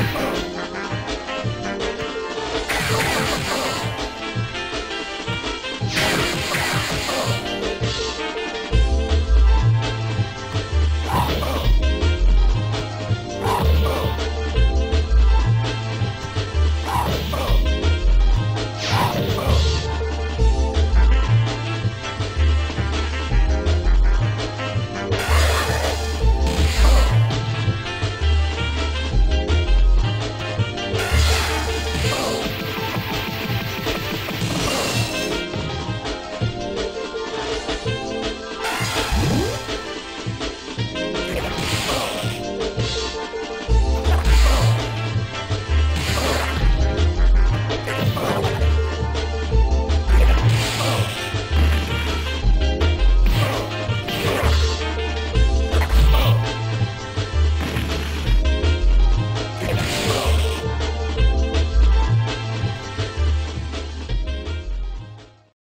Come on.